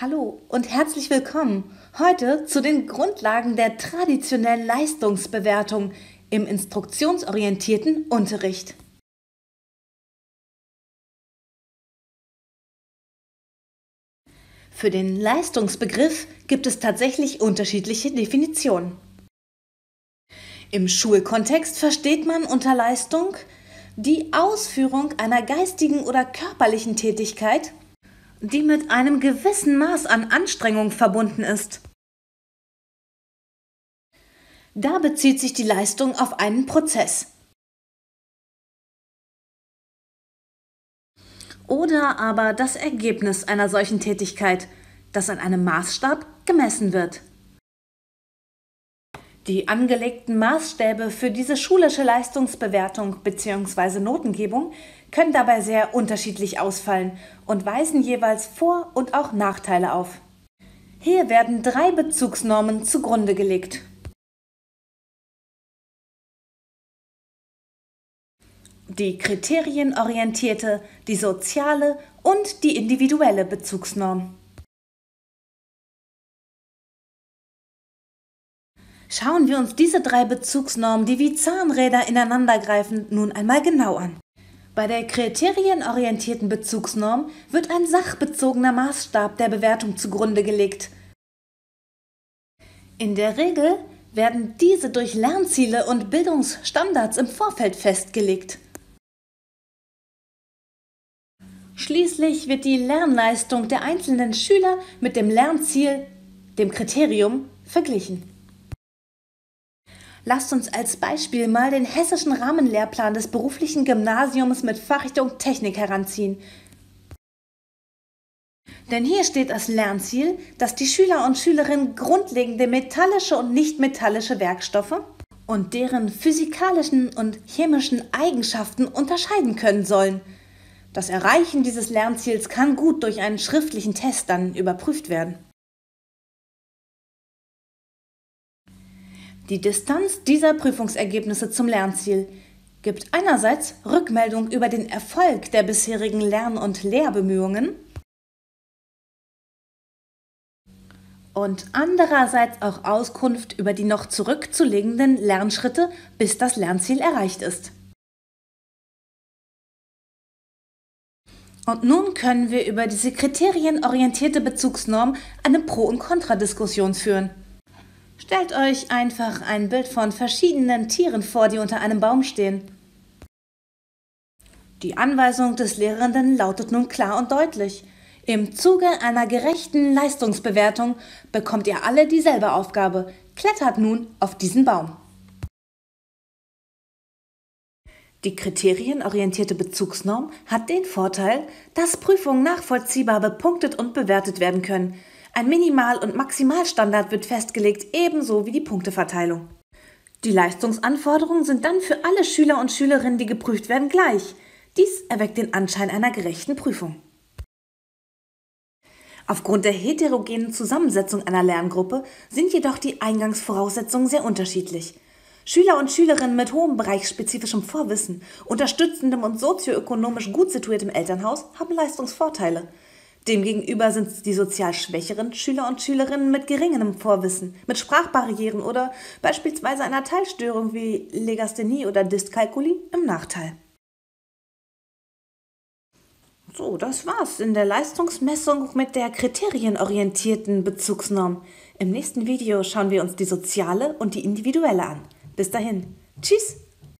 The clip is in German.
Hallo und herzlich willkommen heute zu den Grundlagen der traditionellen Leistungsbewertung im instruktionsorientierten Unterricht. Für den Leistungsbegriff gibt es tatsächlich unterschiedliche Definitionen. Im Schulkontext versteht man unter Leistung die Ausführung einer geistigen oder körperlichen Tätigkeit, die mit einem gewissen Maß an Anstrengung verbunden ist. Da bezieht sich die Leistung auf einen Prozess. Oder aber das Ergebnis einer solchen Tätigkeit, das an einem Maßstab gemessen wird. Die angelegten Maßstäbe für diese schulische Leistungsbewertung bzw. Notengebung können dabei sehr unterschiedlich ausfallen und weisen jeweils Vor- und auch Nachteile auf. Hier werden drei Bezugsnormen zugrunde gelegt. Die kriterienorientierte, die soziale und die individuelle Bezugsnorm. Schauen wir uns diese drei Bezugsnormen, die wie Zahnräder ineinandergreifen, nun einmal genau an. Bei der kriterienorientierten Bezugsnorm wird ein sachbezogener Maßstab der Bewertung zugrunde gelegt. In der Regel werden diese durch Lernziele und Bildungsstandards im Vorfeld festgelegt. Schließlich wird die Lernleistung der einzelnen Schüler mit dem Lernziel, dem Kriterium, verglichen. Lasst uns als Beispiel mal den hessischen Rahmenlehrplan des beruflichen Gymnasiums mit Fachrichtung Technik heranziehen. Denn hier steht als Lernziel, dass die Schüler und Schülerinnen grundlegende metallische und nichtmetallische Werkstoffe und deren physikalischen und chemischen Eigenschaften unterscheiden können sollen. Das Erreichen dieses Lernziels kann gut durch einen schriftlichen Test dann überprüft werden. Die Distanz dieser Prüfungsergebnisse zum Lernziel gibt einerseits Rückmeldung über den Erfolg der bisherigen Lern- und Lehrbemühungen und andererseits auch Auskunft über die noch zurückzulegenden Lernschritte, bis das Lernziel erreicht ist. Und nun können wir über diese kriterienorientierte Bezugsnorm eine Pro- und Kontradiskussion führen. Stellt euch einfach ein Bild von verschiedenen Tieren vor, die unter einem Baum stehen. Die Anweisung des Lehrenden lautet nun klar und deutlich. Im Zuge einer gerechten Leistungsbewertung bekommt ihr alle dieselbe Aufgabe. Klettert nun auf diesen Baum. Die kriterienorientierte Bezugsnorm hat den Vorteil, dass Prüfungen nachvollziehbar bepunktet und bewertet werden können. Ein Minimal- und Maximalstandard wird festgelegt, ebenso wie die Punkteverteilung. Die Leistungsanforderungen sind dann für alle Schüler und Schülerinnen, die geprüft werden, gleich. Dies erweckt den Anschein einer gerechten Prüfung. Aufgrund der heterogenen Zusammensetzung einer Lerngruppe sind jedoch die Eingangsvoraussetzungen sehr unterschiedlich. Schüler und Schülerinnen mit hohem bereichsspezifischem Vorwissen, unterstützendem und sozioökonomisch gut situiertem Elternhaus haben Leistungsvorteile. Demgegenüber sind die sozial schwächeren Schüler und Schülerinnen mit geringem Vorwissen, mit Sprachbarrieren oder beispielsweise einer Teilstörung wie Legasthenie oder Dyskalkulie im Nachteil. So, das war's in der Leistungsmessung mit der kriterienorientierten Bezugsnorm. Im nächsten Video schauen wir uns die soziale und die individuelle an. Bis dahin. Tschüss!